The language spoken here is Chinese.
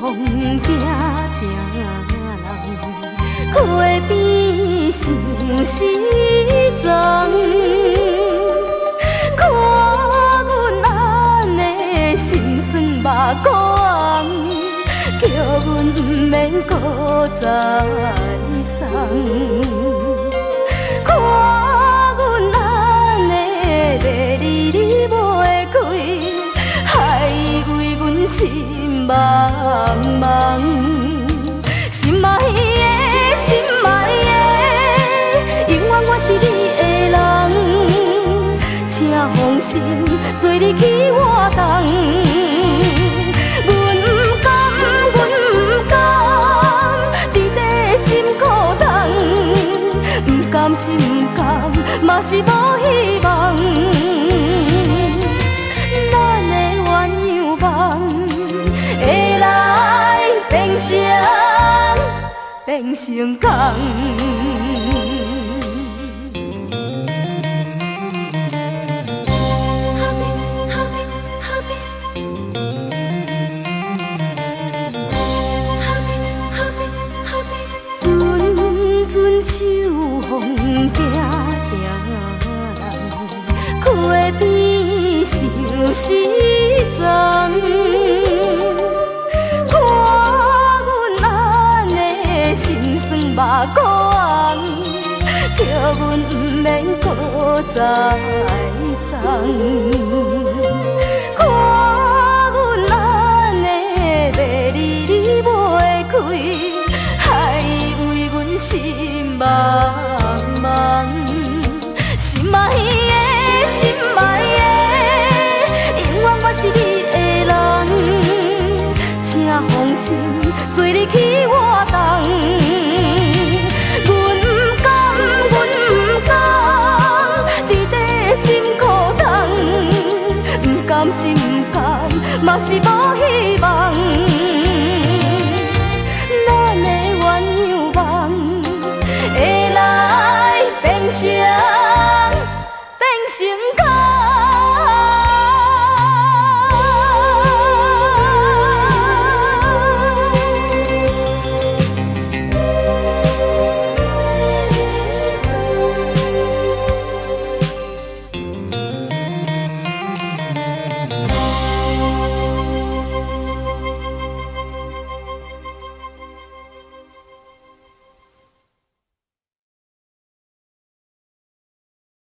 风惊惊人，溪边相思藏。看阮安尼心酸目光，叫阮不免搁再送。茫茫，心爱的，心爱的，永远我是你的人，请放心，做你去活动。阮不甘，阮不甘，伫底心苦痛，不甘是不甘，嘛是无希望。变成空。阵阵心酸目光，叫阮不免搁再送。看阮安尼要离你袂开，害为阮心茫心做你起外动，阮不甘，阮不甘，底底心孤单，不甘是不甘，嘛是无希望。咱的愿望会来变成，变成。